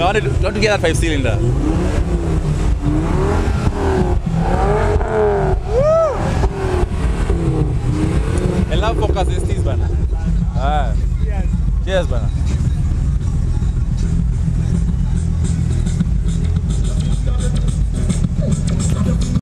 I wanted to, want to get that five cylinder. I love focus STs bana. Ah. Cheers bana.